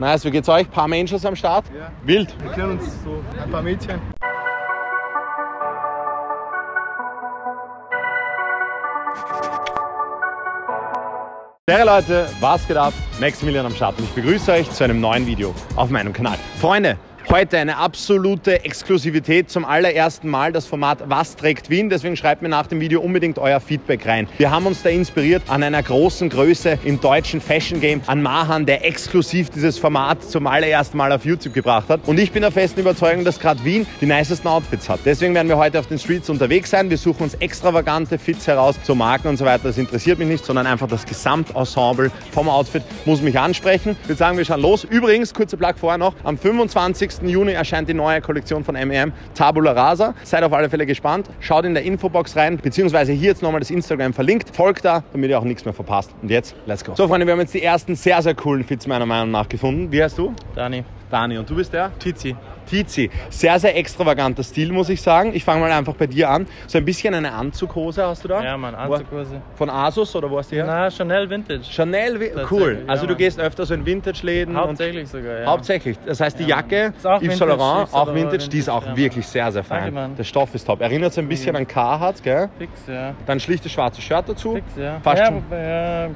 Nice, wie geht's euch? Paar Menschen am Start? Ja. Wild. Wir kennen uns so ein paar Mädchen. Servus Leute, was geht ab? Maximilian am Start und ich begrüße euch zu einem neuen Video auf meinem Kanal. Freunde, Heute eine absolute Exklusivität zum allerersten Mal das Format Was trägt Wien. Deswegen schreibt mir nach dem Video unbedingt euer Feedback rein. Wir haben uns da inspiriert an einer großen Größe im deutschen Fashion Game, an Mahan, der exklusiv dieses Format zum allerersten Mal auf YouTube gebracht hat. Und ich bin der festen Überzeugung, dass gerade Wien die nicesten Outfits hat. Deswegen werden wir heute auf den Streets unterwegs sein. Wir suchen uns extravagante Fits heraus, zu Marken und so weiter. Das interessiert mich nicht, sondern einfach das Gesamtensemble vom Outfit muss mich ansprechen. Ich würde sagen, wir schauen los. Übrigens, kurzer Plug vorher noch, am 25. Juni erscheint die neue Kollektion von M&M, Tabula Rasa. Seid auf alle Fälle gespannt. Schaut in der Infobox rein, beziehungsweise hier jetzt nochmal das Instagram verlinkt. Folgt da, damit ihr auch nichts mehr verpasst. Und jetzt, let's go. So, Freunde, wir haben jetzt die ersten sehr, sehr coolen Fits meiner Meinung nach gefunden. Wie heißt du? Dani. Dani. Und du bist der? Tizi. Tizi. Sehr, sehr extravaganter Stil, muss ich sagen. Ich fange mal einfach bei dir an. So ein bisschen eine Anzughose hast du da? Ja, Mann, Anzughose. Von Asus oder wo hast du her? Na, Chanel Vintage. Chanel, Tatsächlich, cool. ja, Also du Mann. gehst öfter so in Vintage-Läden. Hauptsächlich sogar, ja. Hauptsächlich. Das heißt, die Ja, Jacke, Yves Saint Vintage, Laurent, auch Vintage, die ist auch ja, wirklich sehr, sehr Danke, fein. Mann. Der Stoff ist top. Erinnert so ein bisschen an Carhartt, gell? Fix, ja. Dann schlichtes schwarzes Shirt dazu. Fix, ja. Fast ja,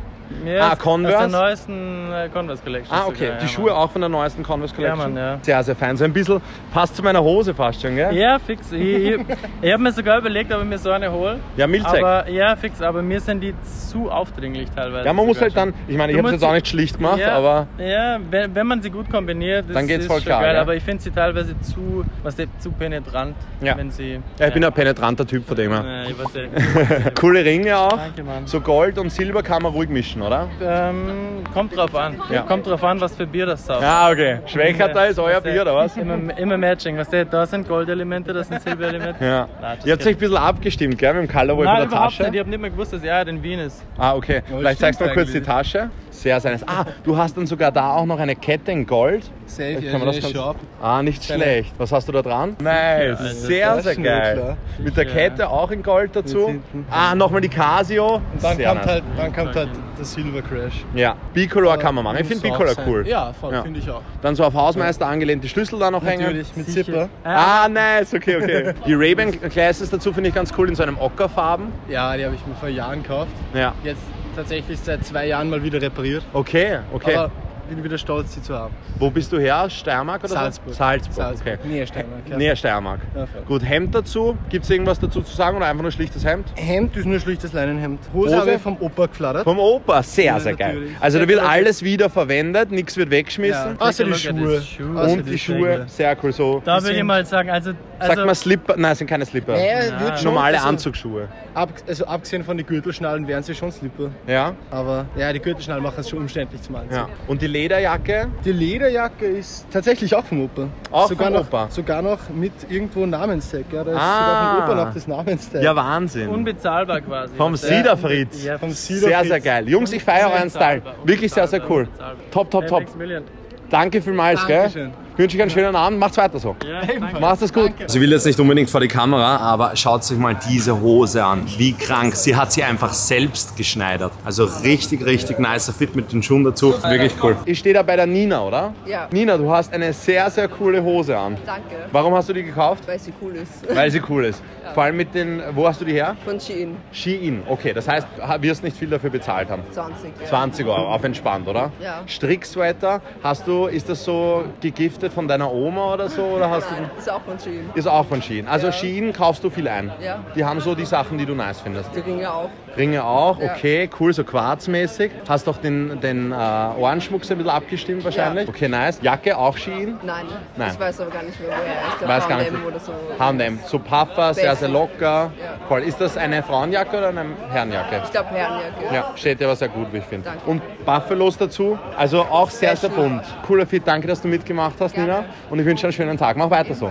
ja. Ah, Converse? Aus der neuesten äh, Converse Collection. Ah, okay. sogar, die ja, Schuhe Mann. auch von der neuesten Converse Collection. Mann, ja. Sehr, sehr fein. So ein bisschen passt zu meiner Hose fast schon, gell? Ja, fix. Ich, ich, ich habe mir sogar überlegt, ob ich mir so eine hole. Ja. Aber ja, fix. Aber mir sind die zu aufdringlich teilweise. Ja, man muss halt dann, schon. ich meine, ich habe es jetzt auch nicht schlicht gemacht, ja, aber Ja, wenn, wenn man sie gut kombiniert, Dann geht's ist voll klar, geil. Aber ich finde sie teilweise zu, was der, zu penetrant, Ja. wenn sie. ja, ich bin ein penetranter Typ von dem her. Ja, ich weiß nicht. Coole Ringe auch. Danke, Mann. So Gold und Silber kann man ruhig mischen, oder? Ähm, kommt drauf an. Ja. Kommt drauf an, was für Bier das saugt. Ja, okay. Schwächerter ist euer Bier, oder was? Immer, immer Matching. Was der, da sind Goldelemente, da sind Silberelemente. Ja. Nein, das Ihr habt euch ein bisschen abgestimmt, gell, mit dem Colorway von Nein, der Tasche. nicht. Ich habe nicht mehr gewusst, dass er in Wien ist. Ah, okay. Ja, Vielleicht zeigst du mal kurz die. Tasche. Sehr, sehr nice. Ah, du hast dann sogar da auch noch eine Kette in Gold. Safe, Kann man das ganz- Shop. Ah, nicht schlecht. Was hast du da dran? Nice. Alter, Sehr, sehr geil. Mit der Ja. Kette auch in Gold dazu. Ah, nochmal die Casio. Und dann Sehr kommt, nice. halt, dann kommt halt der Silver Crash. Ja, Bicolor kann man machen. Ich finde Bicolor cool. Ja, voll, Ja. finde ich auch. Dann so auf Hausmeister angelehnte Schlüssel da noch hängen. Natürlich, mit. Zipper. Ah, nice, okay, okay. Die Ray-Ban Glasses dazu finde ich ganz cool in so einem Ockerfarben. Ja, die habe ich mir vor Jahren gekauft. Ja. Jetzt tatsächlich seit zwei Jahren mal wieder repariert. Okay, okay. Aber bin wieder stolz, sie zu haben. Wo bist du her? Steiermark oder Salzburg. so? Salzburg, Salzburg. okay. Nähe Steiermark. Ja. Näher Steiermark. Ja. Gut, Hemd dazu. Gibt es irgendwas dazu zu sagen oder einfach nur schlichtes Hemd? Hemd ist nur schlichtes Leinenhemd. Hose, Hose? habe ich vom Opa geflattert. Vom Opa, sehr, Ja, sehr geil. natürlich. Also da wird alles wieder verwendet, nichts wird weggeschmissen. Ja. Außer die Schuhe. Außer Und die Schuhe, Schuhe. sehr cool so. Da würde ich mal sagen, also. also Sagt man Slipper? Nein, sind keine Slipper. Naja, Normale also, Anzugsschuhe. Ab, also abgesehen von den Gürtelschnallen wären sie schon Slipper. Ja? Aber ja, die Gürtelschnallen machen es schon umständlich zum Anziehen. ja. Und die Lederjacke? Die Lederjacke ist tatsächlich auch vom Opa. Auch sogar vom noch, Opa? Sogar noch mit irgendwo Namenstag. Ja, da ist Ah. sogar vom Opa noch das Namenstag. Ja, Wahnsinn. unbezahlbar quasi. Vom Was der- Sieder Fritz. Ja, Vom vom Sieder Sehr, sehr geil. Jungs, ich feiere euren Style. Wirklich sehr, sehr cool. Top, top, top. Danke vielmals, gell? Dankeschön. Ich wünsche euch einen schönen Abend. Macht's weiter so. Ja, danke. Macht es gut. Sie will jetzt nicht unbedingt vor die Kamera, aber schaut sich mal diese Hose an. Wie krank. Sie hat sie einfach selbst geschneidert. Also richtig, richtig nicer Fit mit den Schuhen dazu. Wirklich cool. Ich stehe da bei der Nina, oder? Ja. Nina, du hast eine sehr, sehr coole Hose an. Danke, Warum hast du die gekauft? weil sie cool ist. Weil sie cool ist. Vor allem mit den, wo hast du die her? Von Shein, Shein. Okay, das heißt, wirst nicht viel dafür bezahlt haben. 20. Ja. 20 Euro, auf entspannt, oder? Ja. Stricksweater, hast du, ist das so gegiftet von deiner Oma oder so? Oder hast Nein, ist auch von Shein. du, ist auch von Shein. Also Ja. Shein kaufst du viel ein. Ja. Die haben so die Sachen, die du nice findest. Die Ringe auch. Ringe auch, Ja. okay, cool, so quarzmäßig. Hast doch den, den äh, Ohrenschmuck so ein bisschen abgestimmt wahrscheinlich. Ja. Okay, nice. Jacke auch Shein. Nein, Nein. ich weiß aber gar nicht mehr woher. Ich glaube Weiß gar nicht. H&M oder so. H&M, so Puffer, sehr, sehr locker. Voll. Ist das eine Frauenjacke oder eine Herrenjacke? Ich glaube Herrenjacke. Ja, steht dir aber sehr gut, wie ich finde. Und Buffalos dazu, also auch sehr, sehr Special. bunt. Cooler Fit, danke, dass du mitgemacht hast. Nina. Und ich wünsche dir einen schönen Tag. Mach weiter so.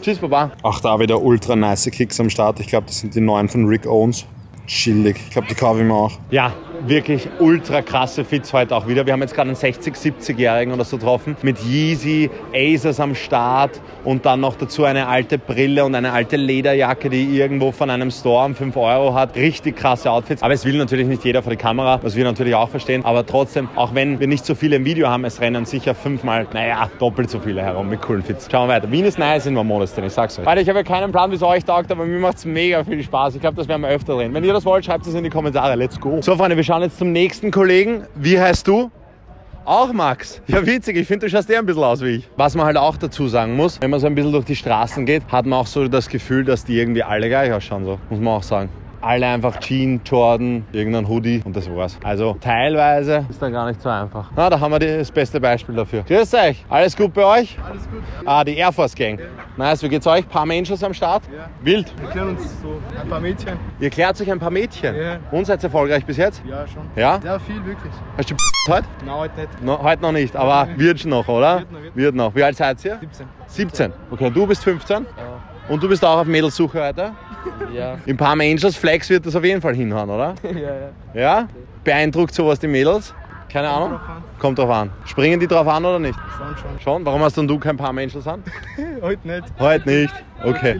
Tschüss, Baba. Auch da wieder ultra nice Kicks am Start. Ich glaube, das sind die neuen von Rick Owens. Chillig. Ich glaube, die kaufe ich mir auch. Ja, wirklich ultra krasse Fits heute auch wieder. Wir haben jetzt gerade einen 60, 70-Jährigen oder so getroffen mit Yeezy, Aces am Start und dann noch dazu eine alte Brille und eine alte Lederjacke, die irgendwo von einem Store um 5 Euro hat. Richtig krasse Outfits. Aber es will natürlich nicht jeder vor die Kamera, was wir natürlich auch verstehen. Aber trotzdem, auch wenn wir nicht so viele im Video haben, es rennen sicher fünfmal, naja, doppelt so viele herum mit coolen Fits. Schauen wir weiter. Wien ist nice in Monostin, ich sag's euch. Leute, ich habe ja keinen Plan, wie es euch taugt, aber mir macht's mega viel Spaß. Ich glaube, das werden wir öfter drehen. Wenn ihr das wollt, schreibt es in die Kommentare. Let's go. So, Freunde, wir schauen jetzt zum nächsten Kollegen. Wie heißt du? Auch Max. Ja, witzig. Ich finde, du schaust eher ein bisschen aus wie ich. Was man halt auch dazu sagen muss, wenn man so ein bisschen durch die Straßen geht, hat man auch so das Gefühl, dass die irgendwie alle gleich ausschauen. So. Muss man auch sagen. Alle einfach Jean, Jordan, irgendein Hoodie und das war's. Also teilweise ist da gar nicht so einfach. Na, da haben wir das beste Beispiel dafür. Grüß euch. Alles gut bei euch? Alles gut. Ah, die Air Force Gang. Nice, wie geht's euch? Paar Angels am Start? Ja. Wild. Wir klären uns so ein paar Mädchen. Ihr klärt euch ein paar Mädchen. Ja. Und seid erfolgreich bis jetzt? Ja, schon. Ja? Ja, viel, wirklich. Hast du heute? Nein, heute nicht. No, heute noch nicht, aber wird schon noch, oder? Wird noch, wird noch. Wird noch. Wie alt seid ihr? 17. 17. Okay, du bist 15? Und du bist auch auf Mädelssuche heute? Ja. Im Palm Angels Flex wird das auf jeden Fall hinhauen, oder? ja, ja. Ja? Beeindruckt sowas die Mädels? Keine Ahnung? drauf an. Kommt drauf an. Springen die drauf an oder nicht? Schon, schon. Schon? Warum hast dann du kein Palm Angels an? heute nicht. Heute nicht. Okay.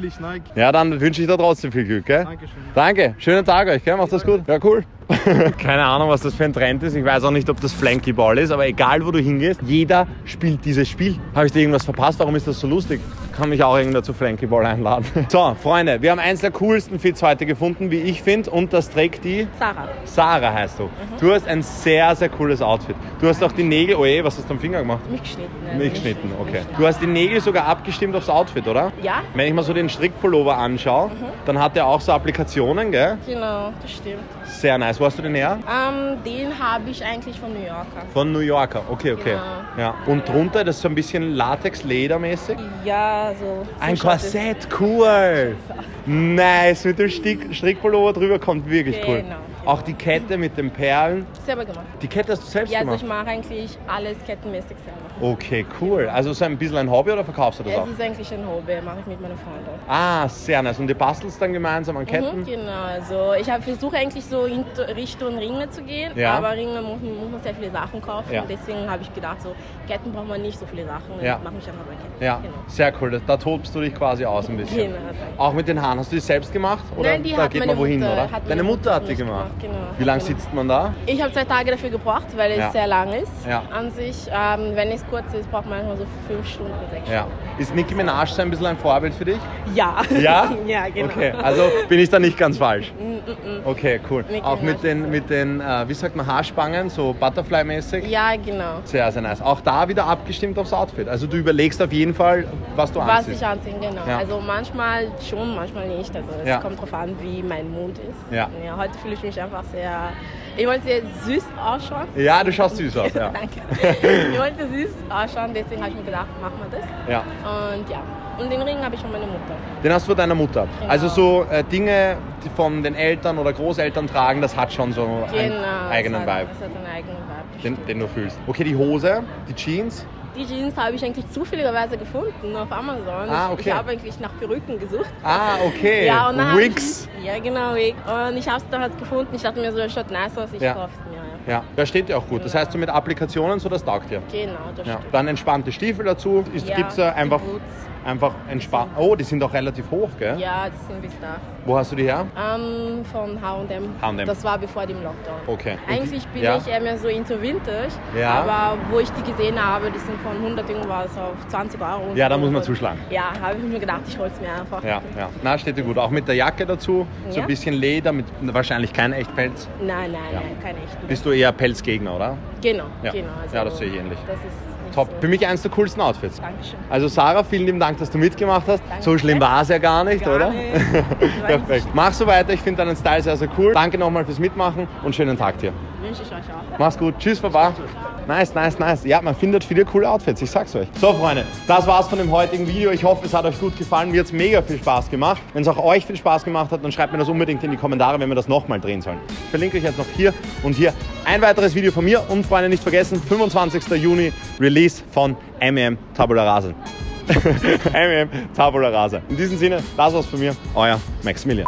Ja, dann wünsche ich dir trotzdem viel Glück, gell? Dankeschön. Danke, schönen Tag euch, gell? Macht das gut? Ja, cool. Keine Ahnung, was das für ein Trend ist. Ich weiß auch nicht, ob das Flanky Ball ist, aber egal, wo du hingehst, jeder spielt dieses Spiel. Habe ich dir irgendwas verpasst? Warum ist das so lustig? Kann mich auch irgendwer zu Flanky Ball einladen. So, Freunde, wir haben eins der coolsten Fits heute gefunden, wie ich finde, und das trägt die Sarah. Sarah heißt du. Du hast ein sehr, sehr cooles Outfit. Du hast auch die Nägel, oh je, was hast du am Finger gemacht? Mich geschnitten. ja, Nicht geschnitten, okay. Mich- Du hast die Nägel sogar abgestimmt aufs Outfit, oder? Ja, Wenn ich mal so den Strickpullover anschaue, dann hat er auch so Applikationen, gell? genau, das stimmt. Sehr nice. Wo hast du den her? Ähm, den habe ich eigentlich von New Yorker. Von New Yorker. Okay, okay. Genau. Ja. Und drunter, das ist so ein bisschen Latex-Ledermäßig. Ja, so. Ein Korsett, cool. Nice, mit dem Strick Strickpullover drüber kommt wirklich cool. Genau. Auch die Kette mit den Perlen. Selber gemacht. Die Kette hast du selbst Ja, also gemacht? ich mache eigentlich alles kettenmäßig selber. Okay, cool. Also so ein bisschen ein Hobby oder verkaufst du das auch? Es ist eigentlich ein Hobby, mache ich mit meiner Freundin. Ah, sehr nice. Und ihr bastelst dann gemeinsam an Ketten? Mhm, genau, also ich versuche eigentlich so in Richtung Ringe zu gehen, Ja. aber Ringe muss, muss man sehr viele Sachen kaufen. Ja. Deswegen habe ich gedacht, so Ketten braucht man nicht so viele Sachen. Ja. Mache ich einfach bei Ketten. Ja, Genau. sehr cool. Da, da tobst du dich quasi aus ein bisschen. Genau. Auch mit den Haaren. Hast du die selbst gemacht? Oder Nein, die da hat geht meine man wohin, Mutter- oder? Deine Mutter hat die gemacht. gemacht, genau. Wie lange Genau. sitzt man da? Ich habe zwei Tage dafür gebraucht, weil es Ja. sehr lang ist. Ja. An sich, ähm, wenn es kurz ist, braucht man manchmal so fünf Stunden, sechs Ja. Ist Nicki Minaj ein bisschen ein Vorbild für dich? Stunden. Ja. Ja? ja, genau. Okay, also bin ich da nicht ganz falsch. Okay, cool. Nicki Auch mit den, mit den äh, wie sagt man, Haarspangen, so Butterfly-mäßig? Ja, genau. Sehr, sehr nice. Auch da wieder abgestimmt aufs Outfit. Also du überlegst auf jeden Fall, was du Was anziehst. ich anziehe, genau. Ja. Also manchmal schon, manchmal nicht. Also es kommt drauf an, wie mein Mut ist. Ja. ja. Heute fühle ich mich einfach sehr. Ich wollte süß ausschauen. Ja, du schaust süß aus, ja. Danke. Ich wollte süß ausschauen, deswegen habe ich mir gedacht, machen wir das. ja. Und ja. Und den Ring habe ich von meiner Mutter. Den hast du von deiner Mutter. Genau. Also so äh, Dinge, die von den Eltern oder Großeltern tragen, das hat schon so einen Genau. eigenen hat, Vibe, Es hat einen eigenen Vibe. den, den du fühlst. Okay, die Hose, die Jeans. Die Jeans habe ich eigentlich zufälligerweise gefunden auf Amazon. Ah, Ich- okay. Ich habe eigentlich nach Perücken gesucht. Ah, okay. Ja, und dann Wigs. Ich, ja, genau, Wig. Und ich habe es dann halt gefunden. Ich dachte mir so, es schaut nice aus, ich Ja. kaufe es mir. Ja. Da steht ja auch gut. Das heißt, so mit Applikationen, so das taugt dir. Genau, das Ja. stimmt. Dann entspannte Stiefel dazu. Ist, Ja, gibt's einfach, Boots. Einfach entspannt. Oh, die sind auch relativ hoch, gell? Ja, die sind bis da. Wo hast du die her? Ähm, von H&M. H&M. Das war bevor dem Lockdown. Okay. Eigentlich bin ja? ich eher mehr so into Vintage, Ja. aber wo ich die gesehen habe, die sind von 100 irgendwas auf 20 Euro. Ja, da muss man zuschlagen. Ja, habe ich mir gedacht, ich hol's mir einfach. Ja, ja. Na, steht dir gut. Auch mit der Jacke dazu. So ein Ja. bisschen Leder, mit wahrscheinlich kein Echtpelz. Nein, nein, Ja. nein, kein echt. Bist du eher Pelzgegner, oder? Genau, Ja. genau. Also, Ja, das sehe ich ähnlich. Das ist Top. Für mich eines der coolsten Outfits. Dankeschön. Also Sarah, vielen lieben Dank, dass du mitgemacht hast. Danke. So schlimm war es ja gar nicht, Gar oder? nicht. Perfekt. Mach so weiter, ich finde deinen Style sehr, sehr cool. Danke nochmal fürs Mitmachen und schönen Tag dir. Wünsche ich euch auch. Mach's gut. Tschüss, Baba. Nice, nice, nice. Ja, man findet viele coole Outfits, ich sag's euch. So, Freunde, das war's von dem heutigen Video. Ich hoffe, es hat euch gut gefallen. Mir hat's mega viel Spaß gemacht. Wenn es auch euch viel Spaß gemacht hat, dann schreibt mir das unbedingt in die Kommentare, wenn wir das nochmal drehen sollen. Ich verlinke euch jetzt noch hier und hier ein weiteres Video von mir. Und, Freunde, nicht vergessen, 25. Juni Release von M&M Tabula Rasa. M&M Tabula Rasa. In diesem Sinne, das war's von mir. Euer Maximilian.